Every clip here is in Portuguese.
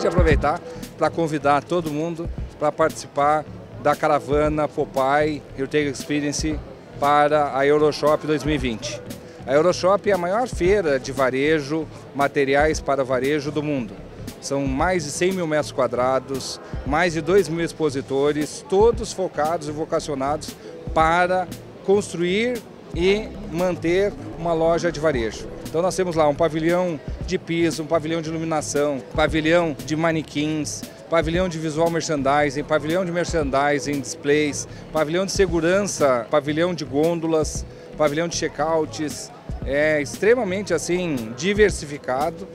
De aproveitar para convidar todo mundo para participar da caravana Popeye Retail Experience para a Euroshop 2020. A Euroshop é a maior feira de varejo, materiais para varejo do mundo. São mais de 100 mil metros quadrados, mais de 2 mil expositores, todos focados e vocacionados para construir e manter uma loja de varejo. Então nós temos lá um pavilhão de piso, um pavilhão de iluminação, pavilhão de manequins, pavilhão de visual merchandising, pavilhão de merchandising, displays, pavilhão de segurança, pavilhão de gôndolas, pavilhão de checkouts, é extremamente assim diversificado.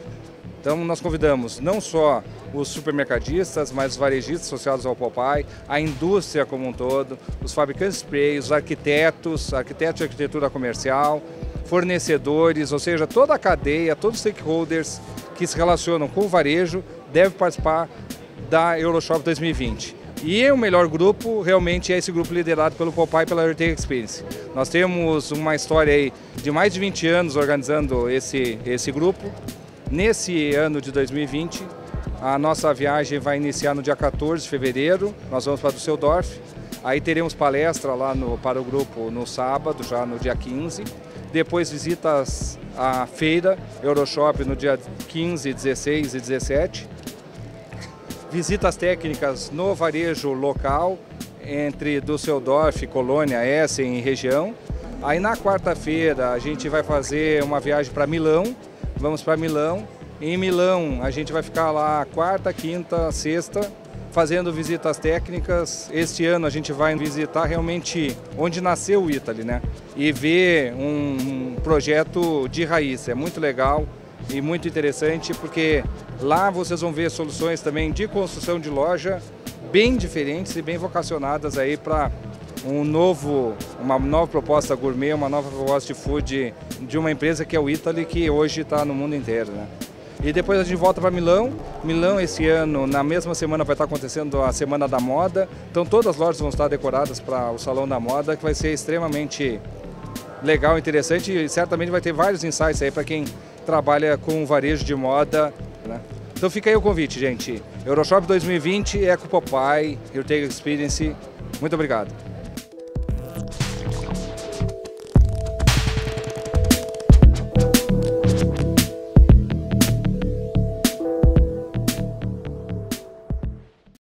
Então nós convidamos não só os supermercadistas, mas os varejistas associados ao Popeye, a indústria como um todo, os fabricantes de spray, os arquitetos, arquitetos de arquitetura comercial, fornecedores, ou seja, toda a cadeia, todos os stakeholders que se relacionam com o varejo devem participar da Euroshop 2020. E o melhor grupo realmente é esse grupo liderado pelo Popeye pela Retail Experience. Nós temos uma história aí de mais de 20 anos organizando esse, esse grupo. Nesse ano de 2020, a nossa viagem vai iniciar no dia 14 de fevereiro, nós vamos para Düsseldorf. Aí teremos palestra lá no, para o grupo no sábado, já no dia 15. Depois visitas à feira Euroshop no dia 15, 16 e 17 visitas técnicas no varejo local, entre Düsseldorf, Colônia, Essen e região. Aí na quarta-feira a gente vai fazer uma viagem para Milão, vamos para Milão. Em Milão a gente vai ficar lá quarta, quinta, sexta, fazendo visitas técnicas. Este ano a gente vai visitar realmente onde nasceu o Italy, né? E ver um projeto de raiz, é muito legal e muito interessante porque lá vocês vão ver soluções também de construção de loja bem diferentes e bem vocacionadas aí para um novo, uma nova proposta gourmet, uma nova proposta de food de uma empresa que é o Italy, que hoje está no mundo inteiro. Né? E depois a gente volta para Milão. Milão esse ano, na mesma semana, vai estar acontecendo a Semana da Moda. Então todas as lojas vão estar decoradas para o Salão da Moda, que vai ser extremamente legal, interessante e certamente vai ter vários insights aí para quem trabalha com varejo de moda. Né? Então fica aí o convite, gente. Euroshop 2020, Eco Popeye, Retail Experience. Muito obrigado.